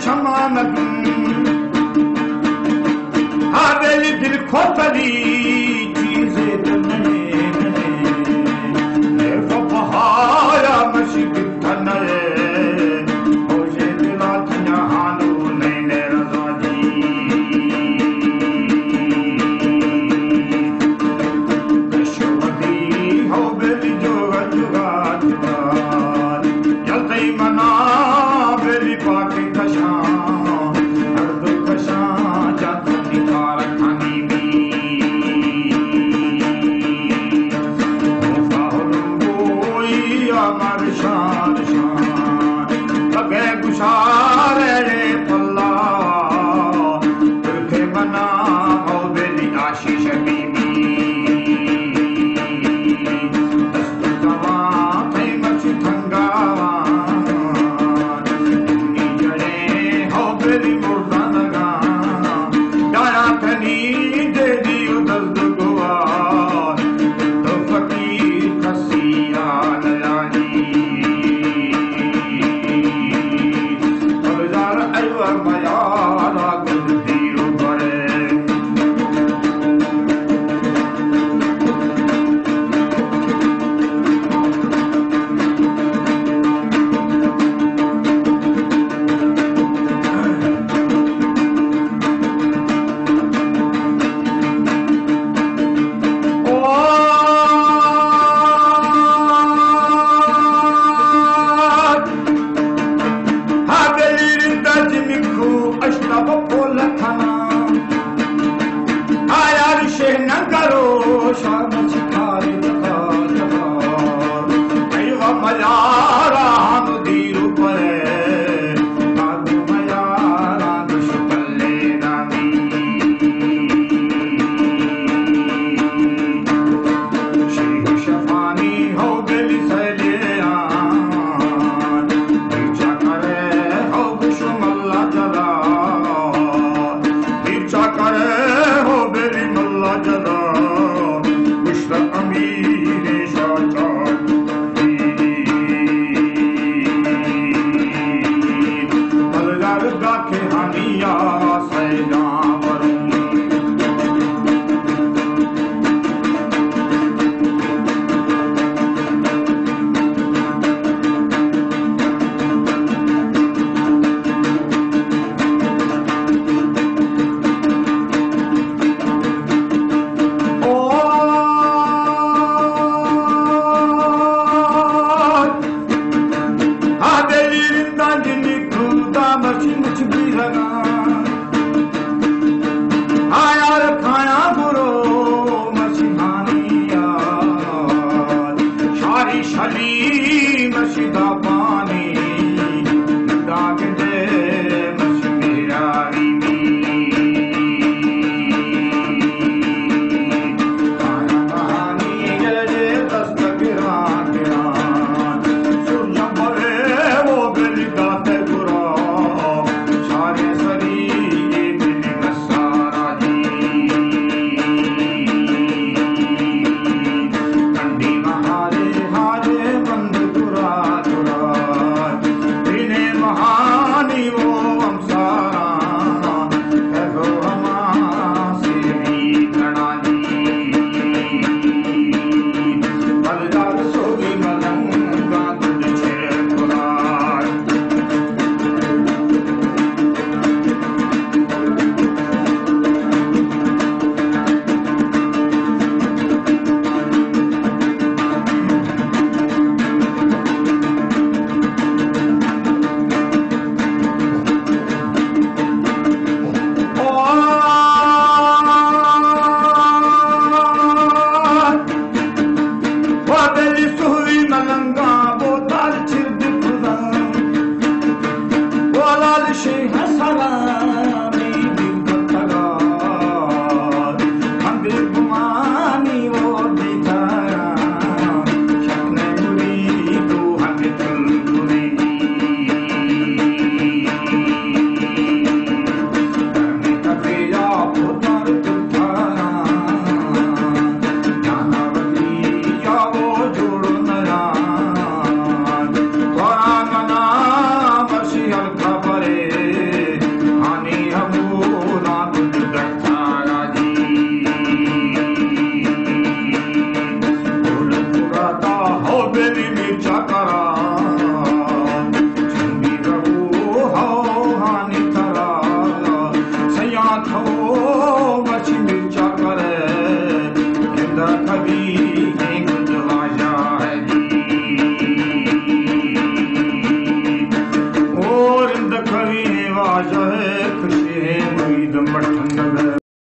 çamamen Hareli bir kotali